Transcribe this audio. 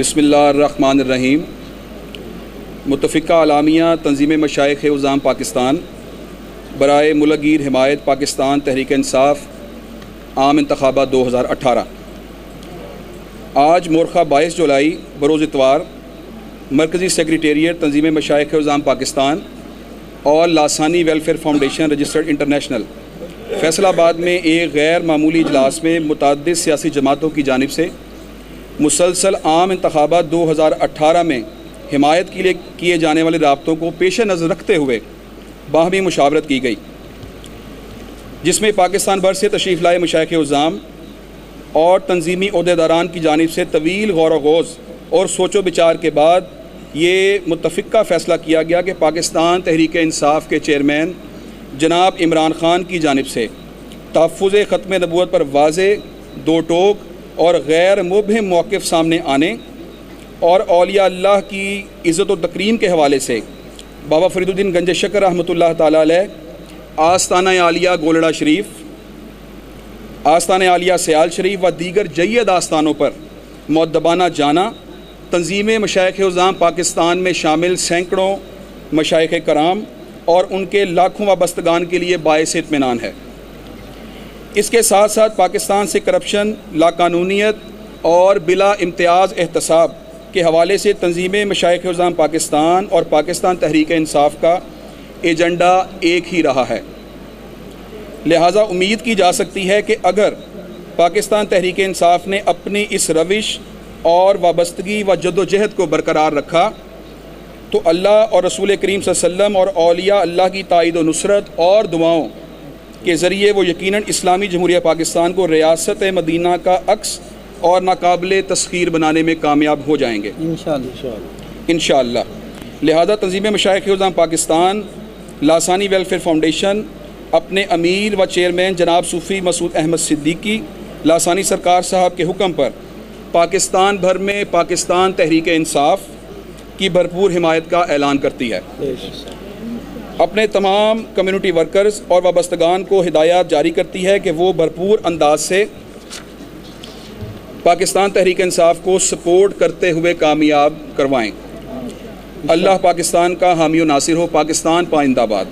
بسم اللہ الرحمن الرحیم۔ متفقہ علامیہ تنظیم مشائق اظام پاکستان، برائے ملگیر حمایت پاکستان تحریک انصاف، عام انتخابات دو ہزار اٹھارہ۔ آج مورخہ بائیس جولائی، بروز اتوار، مرکزی سیکریٹریٹ تنظیم مشائق اظام پاکستان اور Lasani welfare foundation registered international. Faisalabad میں ایک غیر معمولی اجلاس میں متعدد سیاسی جماعتوں کی جانب سے مسلسل عام انتخابات دو ہزار اٹھارہ میں حمایت کے لیے کیے جانے والے رابطوں کو پیش نظر رکھتے ہوئے باہمی مشاورت کی گئی، جس میں پاکستان بھر سے تشریف لائے مشائق اظام اور تنظیمی عہدیداران کی جانب سے طویل غور و غوض اور سوچ و بچار کے بعد یہ متفقہ فیصلہ کیا گیا کہ پاکستان تحریک انصاف کے چیئرمین جناب عمران خان کی جانب سے تحفظ ختم نبوت پر واضح دو ٹوک اور غیر مبہم موقف سامنے آنے اور اولیاء اللہ کی عزت و تکریم کے حوالے سے بابا فرید الدین گنج شکر رحمۃ اللہ تعالیٰ علیہ، آستانہ عالیہ گولڑا شریف، آستانہ عالیہ سیال شریف و دیگر جید آستانوں پر معدبانہ جانا تنظیم مشائق اظام پاکستان میں شامل سینکڑوں مشائق کرام اور ان کے لاکھوں وابستگان کے لیے باعث اطمینان ہے۔ اس کے ساتھ ساتھ پاکستان سے کرپشن، لاقانونیت اور بلا امتیاز احتساب کے حوالے سے تنظیم مشائق اظام پاکستان اور پاکستان تحریک انصاف کا ایجنڈا ایک ہی رہا ہے۔ لہٰذا امید کی جا سکتی ہے کہ اگر پاکستان تحریک انصاف نے اپنی اس روش اور وابستگی و جد و جہد کو برقرار رکھا، تو اللہ اور رسول کریم صلی اللہ علیہ وسلم اور اولیاء اللہ کی تائید و نصرت اور دعاؤں کے ذریعے وہ یقیناً اسلامی جمہوریہ پاکستان کو ریاست مدینہ کا عکس اور ناقابل تسخیر بنانے میں کامیاب ہو جائیں گے۔ انشاءاللہ۔ انشاءاللہ۔ لہذا تنظیم مشائق اظام پاکستان لاسانی ویلفیئر فاؤنڈیشن اپنے امیر و چیئرمین جناب صوفی مسعود احمد صدیقی لاسانی سرکار صاحب کے حکم پر پاکستان بھر میں پاکستان تحریک انصاف کی بھرپور حمایت کا اعلان کرتی ہے۔ اپنے تمام کمیونٹی ورکرز اور وابستگان کو ہدایات جاری کرتی ہے کہ وہ بھرپور انداز سے پاکستان تحریک انصاف کو سپورٹ کرتے ہوئے کامیاب کروائیں۔ اللہ پاکستان کا حامی و ناصر ہو، پاکستان پائندہ باد